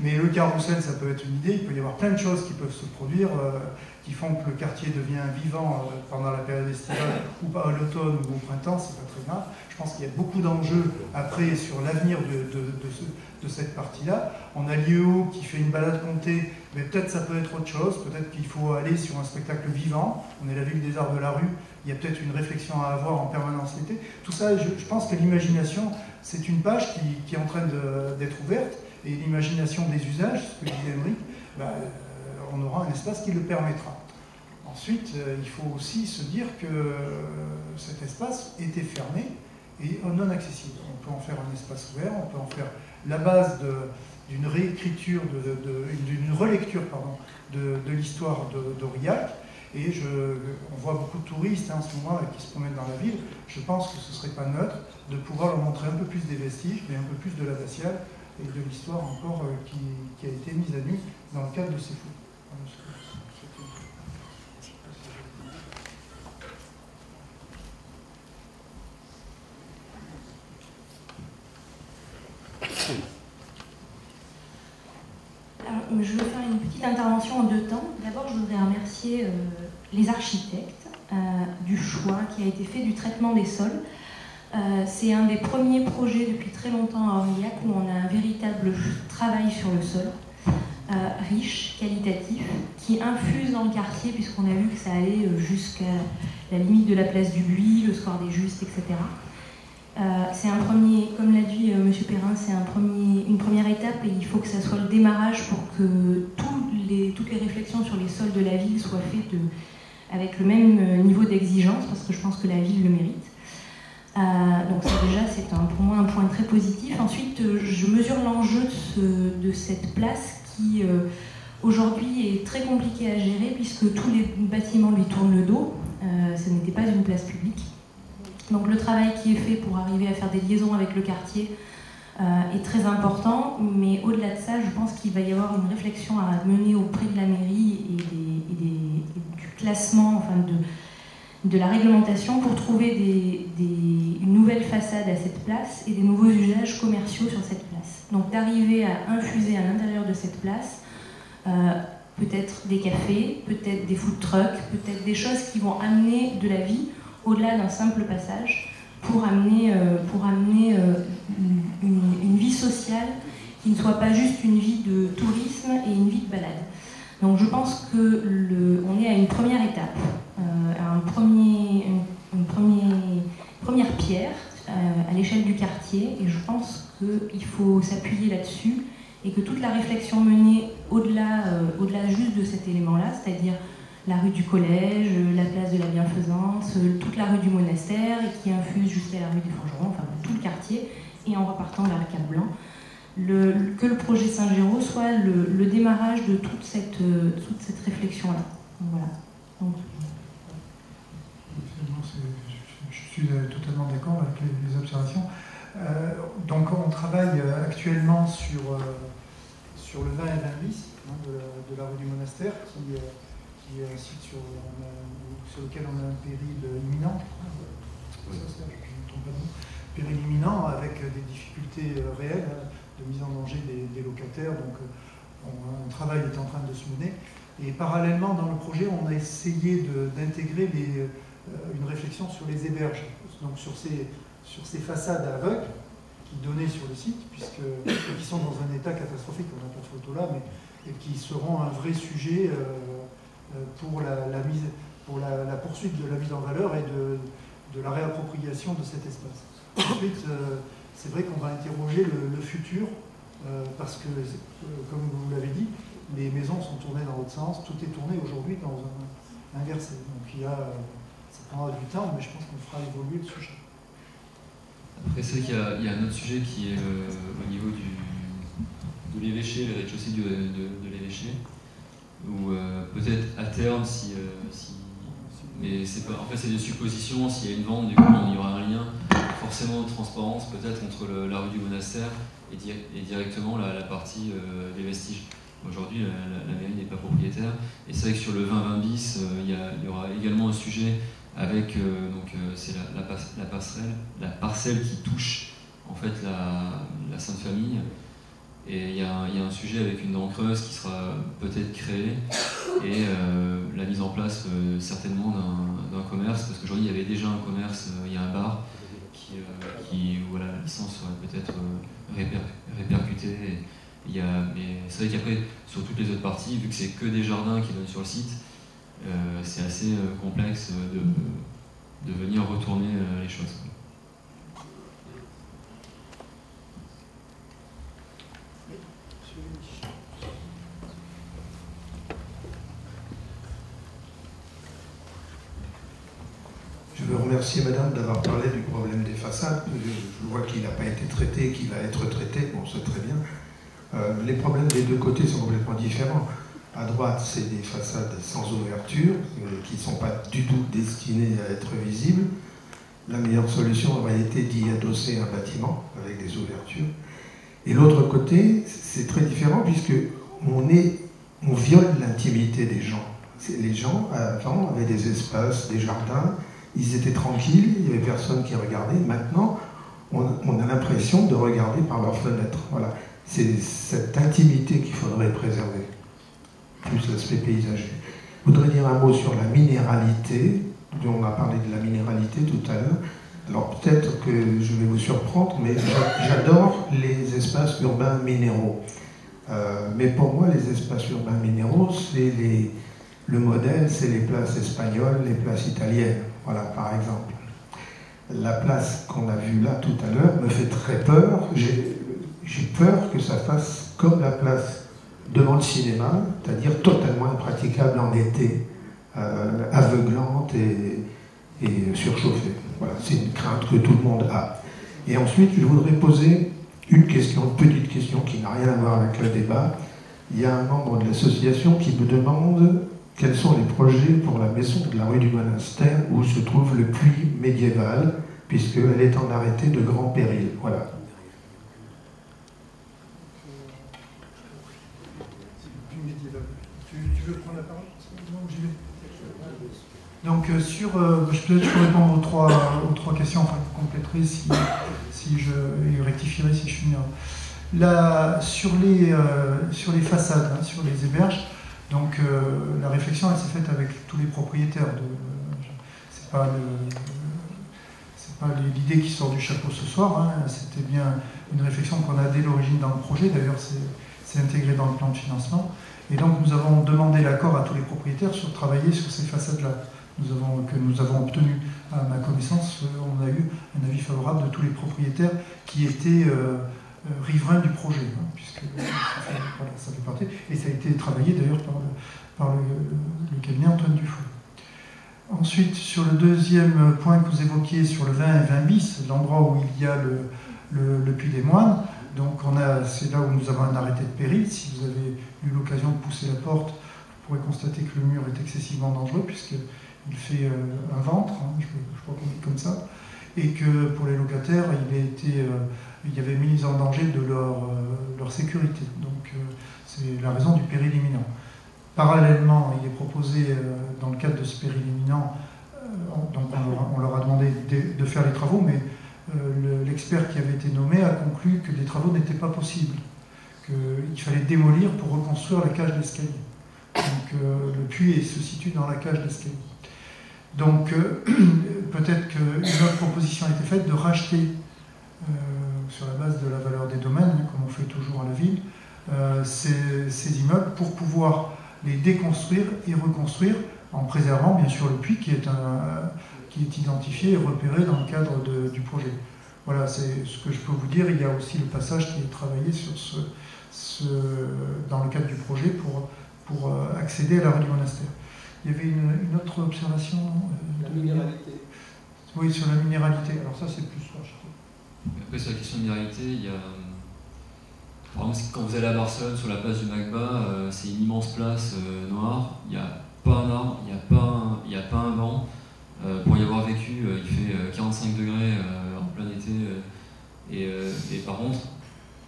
Mais le carrousel, ça peut être une idée. Il peut y avoir plein de choses qui peuvent se produire, euh, qui font que le quartier devient vivant euh, pendant la période estivale, ou pas à l'automne ou au printemps, c'est pas très grave. Je pense qu'il y a beaucoup d'enjeux après sur l'avenir de, de, cette partie-là. On a l'IEO qui fait une balade comptée, mais peut-être ça peut être autre chose. Peut-être qu'il faut aller sur un spectacle vivant. On est la ville des arts de la rue il y a peut-être une réflexion à avoir en permanence l'été. Tout ça, je, pense que l'imagination, c'est une page qui, est en train d'être ouverte, et l'imagination des usages, ce que disait Henri, bah, euh, on aura un espace qui le permettra. Ensuite, euh, il faut aussi se dire que euh, cet espace était fermé et non accessible. On peut en faire un espace ouvert, on peut en faire la base d'une réécriture, d'une relecture pardon, de, l'histoire d'Aurillac, et on voit beaucoup de touristes hein, en ce moment qui se promènent dans la ville. Je pense que ce ne serait pas neutre de pouvoir leur montrer un peu plus des vestiges, mais un peu plus de l'abbatiale et de l'histoire encore euh, qui, a été mise à nu dans le cadre de ces fous. je vais faire une petite intervention en deux temps. D'abord, je voudrais euh, les architectes euh, du choix qui a été fait du traitement des sols. Euh, c'est un des premiers projets depuis très longtemps à Aurillac où on a un véritable travail sur le sol, riche, qualitatif, qui infuse dans le quartier puisqu'on a vu que ça allait jusqu'à la limite de la place du Buis, le square des Justes, etc. Euh, c'est un premier, comme l'a dit euh, M. Perrin, c'est une première étape et il faut que ça soit le démarrage pour que toutes les réflexions sur les sols de la ville soient faites avec le même euh, niveau d'exigence, parce que je pense que la ville le mérite. donc ça déjà, c'est pour moi un point très positif. Ensuite, je mesure l'enjeu de, cette place qui aujourd'hui est très compliquée à gérer puisque tous les bâtiments lui tournent le dos. ce n'était pas une place publique. Donc le travail qui est fait pour arriver à faire des liaisons avec le quartier euh, est très important, mais au-delà de ça, je pense qu'il va y avoir une réflexion à mener auprès de la mairie et, du classement, enfin de, de, la réglementation pour trouver une nouvelle façade à cette place et des nouveaux usages commerciaux sur cette place. Donc d'arriver à infuser à l'intérieur de cette place euh, peut-être des cafés, peut-être des food trucks, peut-être des choses qui vont amener de la vie au-delà d'un simple passage pour amener, euh, pour amener euh, une, vie sociale qui ne soit pas juste une vie de tourisme et une vie de balade. Donc je pense que le, on est à une première étape, euh, à une, première pierre à l'échelle du quartier, et je pense qu'il faut s'appuyer là-dessus et que toute la réflexion menée au-delà au-delà juste de cet élément-là, c'est-à-dire la rue du collège, euh, la place de la bienfaisance, euh, toute la rue du monastère et qui infuse jusqu'à la rue des Forgerons, enfin tout le quartier, et en repartant vers le Cap Blanc. Que le projet Saint-Géraud soit le, démarrage de toute cette, euh, toute cette réflexion-là. Voilà. Donc. Je, suis totalement d'accord avec les, observations. Donc on travaille actuellement sur, sur le vin et l'indice hein, de, la rue du monastère qui, qui est un site sur, sur, lequel on a un péril imminent. péril imminent avec des difficultés réelles hein, de mise en danger des, locataires. Donc un travail est en train de se mener. Et parallèlement, dans le projet, on a essayé d'intégrer euh, une réflexion sur les héberges, donc sur ces, sur ces façades aveugles qui donnaient sur le site, puisque, qui sont dans un état catastrophique, on n'a pas de photo là, mais qui seront un vrai sujet euh, euh, pour, la, mise, pour la, poursuite de la mise en valeur et de, la réappropriation de cet espace. Ensuite, c'est vrai qu'on va interroger le, futur, parce que, comme vous l'avez dit, les maisons sont tournées dans l'autre sens, tout est tourné aujourd'hui dans un inversé. Donc il y a, ça prendra du temps, mais je pense qu'on fera évoluer le sujet. Après, c'est vrai qu'il y, a un autre sujet qui est euh, au niveau du, de l'évêché, le rez-de-chaussée de, de, l'évêché, où euh, peut-être à terme, si, euh, si mais c'est pas, en fait c'est des suppositions, s'il y a une vente, du coup il y aura un lien forcément de transparence peut-être entre la rue du monastère et, directement la, partie des vestiges. Aujourd'hui, la, mairie n'est pas propriétaire. Et c'est vrai que sur le 20-20 bis, euh, il y, aura également un sujet avec, euh, donc euh, c'est la, la, passerelle, la parcelle qui touche en fait la, Sainte Famille. Et il y, a, un sujet avec une dent creuse qui sera peut-être créée et la mise en place certainement d'un commerce, parce qu'aujourd'hui il y avait déjà un commerce, il y a un bar qui, où la licence serait peut-être répercutée mais c'est vrai qu'après, sur toutes les autres parties, vu que c'est que des jardins qui donnent sur le site, euh, c'est assez euh, complexe de, venir retourner euh, les choses. Je veux remercier Madame d'avoir parlé du problème des façades. Je vois qu'il n'a pas été traité, qu'il va être traité, bon, c'est très bien. Euh, les problèmes des deux côtés sont complètement différents. À droite, c'est des façades sans ouverture, euh, qui ne sont pas du tout destinées à être visibles. La meilleure solution aurait été d'y adosser un bâtiment avec des ouvertures. Et l'autre côté, c'est très différent puisque on, viole l'intimité des gens. Les gens, avant, avaient des espaces, des jardins, ils étaient tranquilles, il n'y avait personne qui regardait. Maintenant, on, a l'impression de regarder par leurs fenêtres. Voilà c'est cette intimité qu'il faudrait préserver, plus l'aspect paysager. Je voudrais dire un mot sur la minéralité, on a parlé de la minéralité tout à l'heure. Alors peut-être que je vais vous surprendre, mais j'adore les espaces urbains minéraux. Euh, mais pour moi, les espaces urbains minéraux, c'est le modèle, c'est les places espagnoles, les places italiennes. Voilà, par exemple. La place qu'on a vue là tout à l'heure me fait très peur. J'ai peur que ça fasse comme la place devant le cinéma, c'est-à-dire totalement impraticable en été, euh, aveuglante et, surchauffée. Voilà, c'est une crainte que tout le monde a. Et ensuite, je voudrais poser une question, une petite question qui n'a rien à voir avec le débat. Il y a un membre de l'association qui me demande quels sont les projets pour la maison de la rue du Monastère où se trouve le puits médiéval, puisqu'elle est en arrêté de grand péril? Voilà. Donc euh, sur, euh, je peux, répondre aux trois, aux trois questions, enfin vous compléterez si, si je et rectifierai si je suis Là, sur les, euh, sur les façades, hein, sur les héberges, donc la réflexion elle s'est faite avec tous les propriétaires. De, c'est pas pas l'idée qui sort du chapeau ce soir. Hein, c'était bien une réflexion qu'on a dès l'origine dans le projet. D'ailleurs, c'est intégré dans le plan de financement. Et donc, nous avons demandé l'accord à tous les propriétaires sur travailler sur ces façades-là nous avons, que nous avons obtenu, à ma connaissance, euh, on a eu un avis favorable de tous les propriétaires qui étaient euh, euh, riverains du projet, hein, puisque Et ça a été travaillé d'ailleurs par, le, cabinet Antoine Dufour. Ensuite, sur le deuxième point que vous évoquiez sur le 20 et 20 bis, l'endroit où il y a le, puits des moines, donc c'est là où nous avons un arrêté de péril. Si vous avez eu l'occasion de pousser la porte, vous pourrez constater que le mur est excessivement dangereux puisque il fait euh, un ventre, hein, je, crois qu'on dit comme ça. et que pour les locataires, il, a été, il y avait mise en danger de leur, leur sécurité. Donc c'est la raison du péril imminent. Parallèlement, il est proposé, dans le cadre de ce péril imminent, on leur, a demandé de, faire les travaux, mais l'expert qui avait été nommé a conclu que les travaux n'étaient pas possibles, qu'il fallait démolir pour reconstruire la cage d'escalier. Donc euh, le puits se situe dans la cage d'escalier. Donc euh, peut-être qu'une autre proposition a été faite de racheter, euh, sur la base de la valeur des domaines, comme on fait toujours à la ville, ces, immeubles pour pouvoir les déconstruire et reconstruire en préservant bien sûr le puits qui est, un, qui est identifié et repéré dans le cadre du projet. Voilà, c'est ce que je peux vous dire. Il y a aussi le passage qui est travaillé sur ce, dans le cadre du projet pour pour euh, accéder à la rue du monastère. Il y avait une, autre observation euh, La minéralité. Oui, sur la minéralité. Alors ça, c'est plus Après, sur la question de minéralité, il y a... Par exemple, quand vous allez à Barcelone, sur la place du Magba, euh, c'est une immense place noire. Il n'y a pas un arbre, il n'y a, pas un, banc. pour y avoir vécu, il fait 45 degrés en plein été. Et, par contre,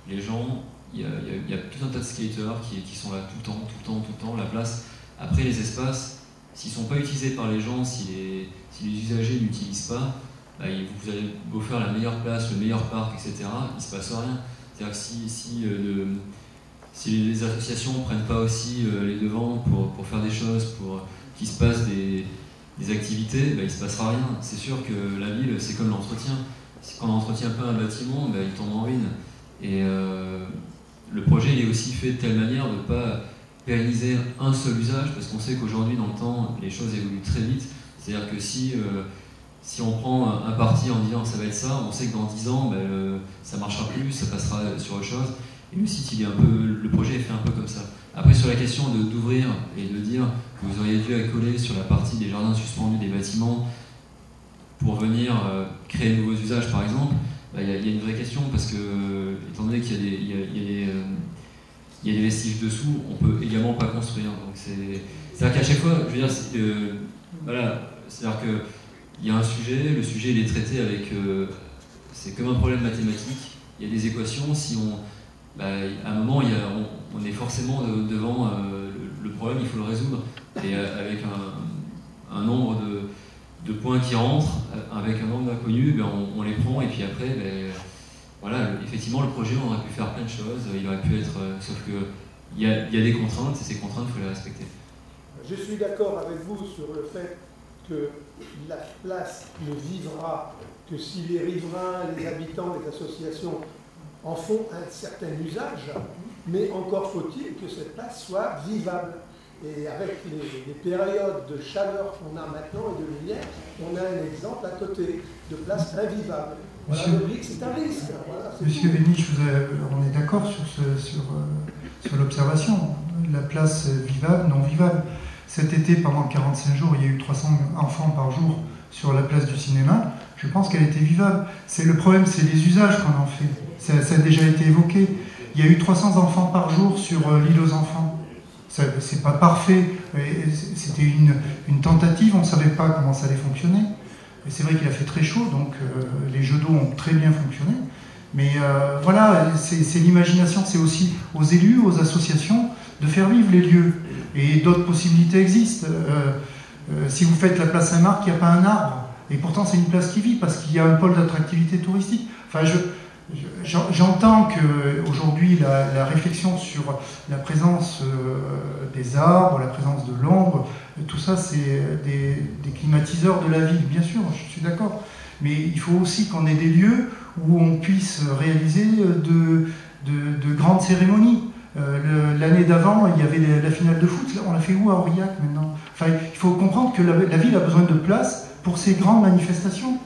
les gens il y, a, tout un tas de skaters qui, sont là tout le temps, tout le temps, tout le temps. La place, après les espaces, s'ils ne sont pas utilisés par les gens, si les, si les usagers n'utilisent pas, vous allez beau faire la meilleure place, le meilleur parc, etc. Il ne se passe rien. C'est-à-dire que si, si, euh, les associations ne prennent pas aussi euh, les devants pour, pour, faire des choses, pour qu'il se passe des, activités, bah, il ne se passera rien. C'est sûr que la ville, c'est comme l'entretien. Quand on n'entretient pas un bâtiment, bah, il tombe en ruine. Et euh, le projet est aussi fait de telle manière de ne pas pérenniser un seul usage, parce qu'on sait qu'aujourd'hui, dans le temps, les choses évoluent très vite. C'est-à-dire que si, si on prend un parti en disant ça va être ça, on sait que dans 10 ans, ben, ça ne marchera plus, ça passera sur autre chose. Et le site, le projet est fait un peu comme ça. Après, sur la question d'ouvrir et de dire que vous auriez dû accoler sur la partie des jardins suspendus des bâtiments pour venir euh, créer de nouveaux usages, par exemple, bah, il y, a une vraie question parce que, étant donné qu'il y, a des vestiges dessous, on peut également pas construire. C'est-à-dire qu'à chaque fois, je veux dire, euh, voilà, c'est-à-dire qu'il y a un sujet, le sujet il est traité avec, euh, c'est comme un problème mathématique. Il y a des équations. Si on, bah, à un moment, il on, est forcément devant euh, le, problème, il faut le résoudre et avec un, nombre de points qui rentrent euh, avec un nombre d'inconnus, ben on, les prend et puis après, ben, voilà, effectivement, le projet, on aurait pu faire plein de choses, il aurait pu être. Euh, sauf que il y, a, des contraintes et ces contraintes, il faut les respecter. Je suis d'accord avec vous sur le fait que la place ne vivra que si les riverains, les habitants, les associations en font un certain usage, mais encore faut-il que cette place soit vivable. Et avec les, périodes de chaleur qu'on a maintenant et de lumière, on a un exemple à côté de places invivables. Monsieur, c'est un risque. Monsieur Vénich, on est d'accord sur, sur, euh, sur l'observation. La place vivable, non vivable. Cet été, pendant 45 jours, il y a eu 300 enfants par jour sur la place du cinéma. Je pense qu'elle était vivable. C'est le problème, c'est les usages qu'on en fait. Ça, a déjà été évoqué. Il y a eu 300 enfants par jour sur euh, l'île aux enfants. C'est pas parfait, c'était une, tentative, on ne savait pas comment ça allait fonctionner. C'est vrai qu'il a fait très chaud, donc euh, les jeux d'eau ont très bien fonctionné. Mais euh, voilà, c'est l'imagination, c'est aussi aux élus, aux associations, de faire vivre les lieux. Et d'autres possibilités existent. Euh, si vous faites la place Saint-Marc, il n'y a pas un arbre. Et pourtant, c'est une place qui vit parce qu'il y a un pôle d'attractivité touristique. Enfin, je, J'entends qu'aujourd'hui, la, la réflexion sur la présence euh, des arbres, la présence de l'ombre, tout ça, c'est des, climatiseurs de la ville, bien sûr, je suis d'accord. Mais il faut aussi qu'on ait des lieux où on puisse réaliser de, grandes cérémonies. Euh, l'année d'avant, il y avait la finale de foot, on l'a fait où à Aurillac maintenant? Enfin, Il faut comprendre que la ville a besoin de place pour ces grandes manifestations.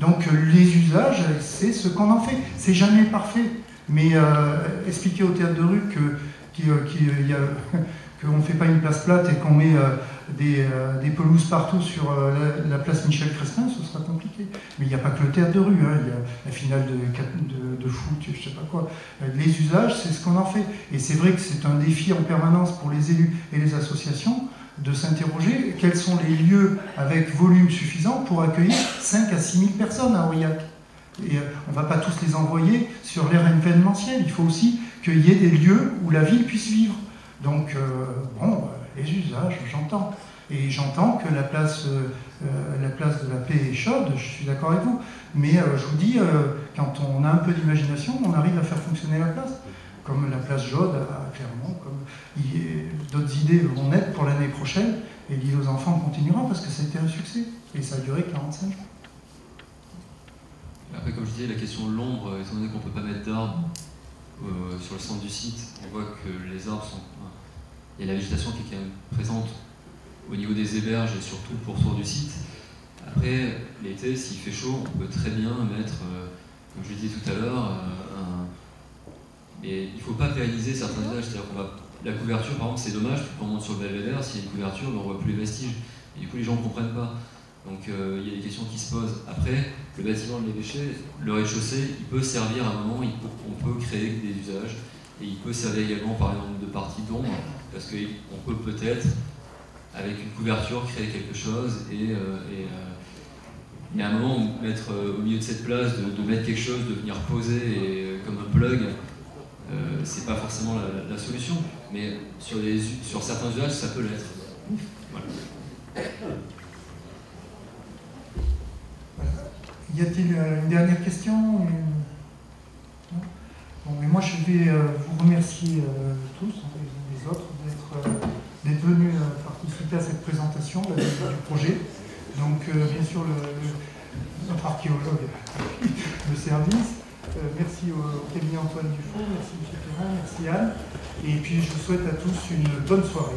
Donc les usages, c'est ce qu'on en fait. C'est jamais parfait. Mais euh, expliquer au théâtre de rue qu'on ne fait pas une place plate et qu'on met euh, euh, des, pelouses partout sur la, place Michel Crespin, ce sera compliqué. Mais il n'y a pas que le théâtre de rue, hein. il y a la finale de, foot, je ne sais pas quoi. Les usages, c'est ce qu'on en fait. Et c'est vrai que c'est un défi en permanence pour les élus et les associations de s'interroger quels sont les lieux avec volume suffisant pour accueillir 5 à 6 000 personnes à Aurillac? Et euh, on ne va pas tous les envoyer sur l'ère événementielle. Il faut aussi qu'il y ait des lieux où la ville puisse vivre. Donc, euh, bon, les usages, j'entends. Et j'entends que la place, la place de la paix est chaude, je suis d'accord avec vous. Mais je vous dis, quand on a un peu d'imagination, on arrive à faire fonctionner la place comme la place Jaude à Clermont, d'autres idées vont naître pour l'année prochaine, et l'île aux enfants continuera parce que ça a été un succès, et ça a duré 45 ans. Après, comme je disais, la question de l'ombre, étant donné qu'on ne peut pas mettre d'arbres euh, sur le centre du site, on voit que les arbres sont. A la végétation qui est présente au niveau des héberges et surtout pour tour du site. Après, l'été, s'il fait chaud, on peut très bien mettre, euh, comme je disais tout à l'heure, euh, un, et il ne faut pas réaliser certains usages. C'est-à-dire qu'on va. La couverture, par exemple, c'est dommage, quand on monte sur le belvédère, s'il y a une couverture, ben, on ne voit plus les vestiges. Et du coup, les gens ne comprennent pas. Donc euh, il y a des questions qui se posent. Après, le bâtiment de l'évêché, le rez-de-chaussée, il peut servir à un moment, on peut créer des usages. Et il peut servir également, par exemple, de partie d'ombre, parce qu'on peut peut-être, avec une couverture, créer quelque chose et, euh, euh, et, à un moment, mettre au milieu de cette place, de, mettre quelque chose, de venir poser comme un plug, euh, c'est pas forcément la, solution, mais sur, certains usages, ça peut l'être. Y a-t-il euh, une dernière question Bon, mais moi je vais euh, vous remercier tous, les les autres, d'être venus participer à cette présentation du projet. Donc bien sûr le, notre archéologue de service, euh, merci au, cabinet Antoine Dufour, merci M. Perrin, merci Anne. Et puis je vous souhaite à tous une bonne soirée.